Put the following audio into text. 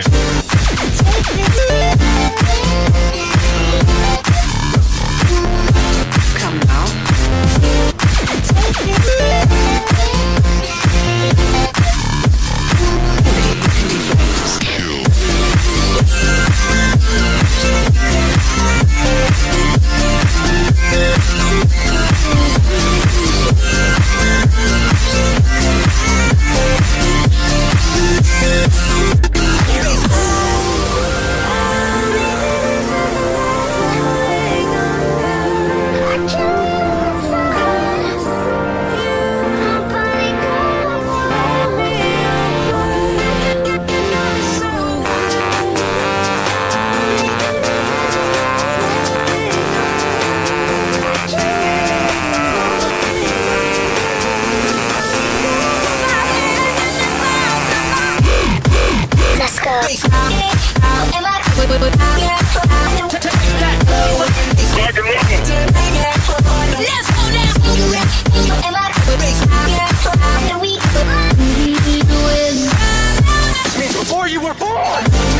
Take me Before you were born!